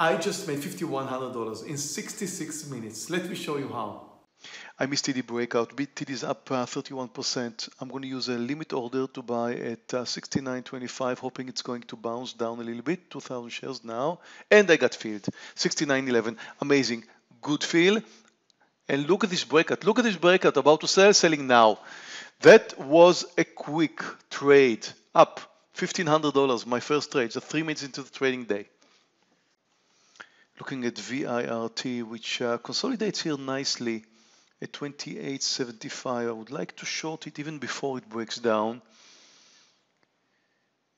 I just made $5,100 in 66 minutes. Let me show you how. I missed TD breakout. BTD is up uh, 31%. I'm going to use a limit order to buy at uh, 69.25, hoping it's going to bounce down a little bit. 2,000 shares now. And I got filled. 69.11. Amazing. Good fill. And look at this breakout. Look at this breakout. About to sell, selling now. That was a quick trade. Up $1,500. My first trade. Just three minutes into the trading day looking at VIRT, which uh, consolidates here nicely at 28.75. I would like to short it even before it breaks down.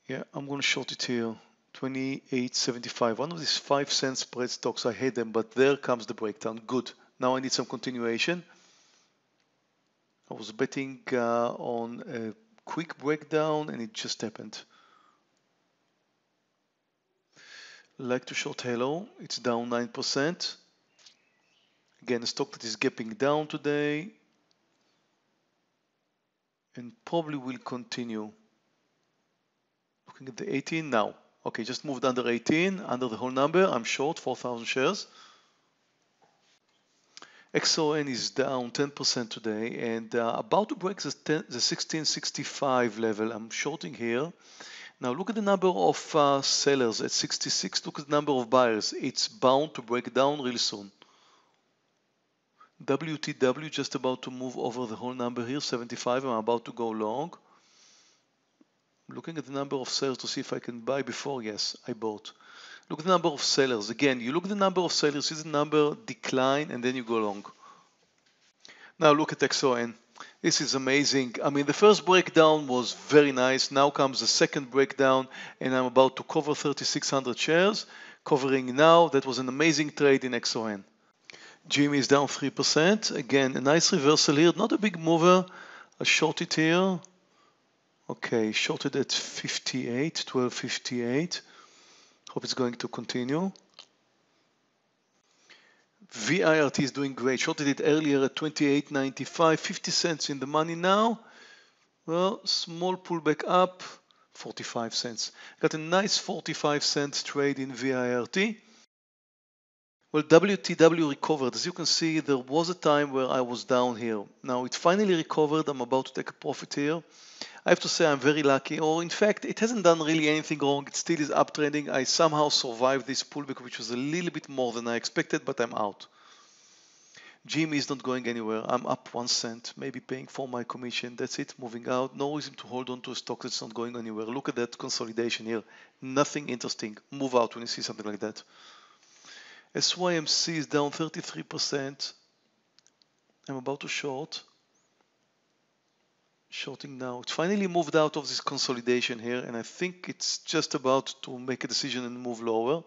Yeah, I'm going to short it here. 28.75. One of these 5 cent spread stocks, I hate them, but there comes the breakdown. Good. Now I need some continuation. I was betting uh, on a quick breakdown and it just happened. Like to short Halo, it's down 9%. Again, a stock that is gapping down today and probably will continue. Looking at the 18 now. Okay, just moved under 18, under the whole number. I'm short 4,000 shares. XON is down 10% today and uh, about to break the, 10, the 1665 level. I'm shorting here. Now look at the number of uh, sellers at 66. Look at the number of buyers. It's bound to break down really soon. WTW just about to move over the whole number here, 75. I'm about to go long. looking at the number of sellers to see if I can buy before. Yes, I bought. Look at the number of sellers. Again, you look at the number of sellers, see the number decline, and then you go long. Now look at XON. This is amazing. I mean, the first breakdown was very nice. Now comes the second breakdown, and I'm about to cover 3,600 shares. Covering now, that was an amazing trade in XON. GME is down 3%. Again, a nice reversal here. Not a big mover. I shorted here. Okay, shorted at 58, 1258. Hope it's going to continue. VIRT is doing great. Shorted it earlier at 28.95, 50 cents in the money now. Well, small pullback up, 45 cents. Got a nice 45 cent trade in VIRT. Well, WTW recovered. As you can see, there was a time where I was down here. Now it finally recovered. I'm about to take a profit here. I have to say I'm very lucky, or in fact, it hasn't done really anything wrong. It still is uptrending. I somehow survived this pullback, which was a little bit more than I expected, but I'm out. GME is not going anywhere. I'm up one cent, maybe paying for my commission. That's it, moving out. No reason to hold on to a stock that's not going anywhere. Look at that consolidation here. Nothing interesting. Move out when you see something like that. SYMC is down 33%. I'm about to short shorting now. It finally moved out of this consolidation here, and I think it's just about to make a decision and move lower.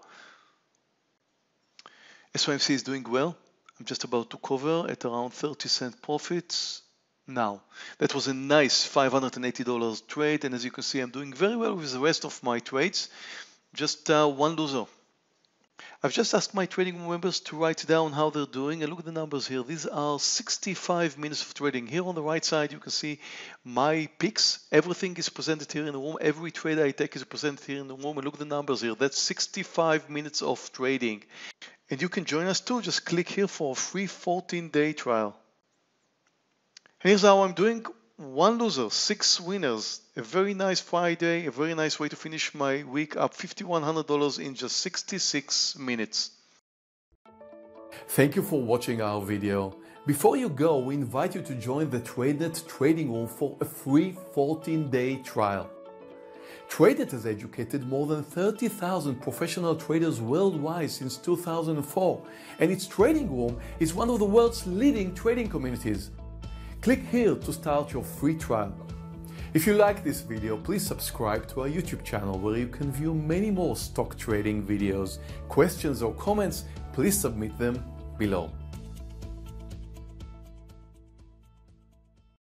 SYMC is doing well. I'm just about to cover at around 30 cent profits now. That was a nice $580 trade, and as you can see, I'm doing very well with the rest of my trades. Just uh, one loser. I've just asked my trading members to write down how they're doing and look at the numbers here. These are 65 minutes of trading. Here on the right side, you can see my picks. Everything is presented here in the room. Every trade I take is presented here in the room. And look at the numbers here. That's 65 minutes of trading. And you can join us too. Just click here for a free 14-day trial. Here's how I'm doing one loser, six winners. A very nice Friday, a very nice way to finish my week up $5,100 in just 66 minutes. Thank you for watching our video. Before you go, we invite you to join the TradeNet trading room for a free 14-day trial. TradeNet has educated more than 30,000 professional traders worldwide since 2004, and its trading room is one of the world's leading trading communities. Click here to start your free trial. If you like this video, please subscribe to our YouTube channel where you can view many more stock trading videos. Questions or comments, please submit them below.